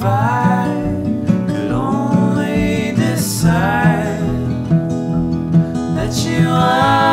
if I could only decide that you are.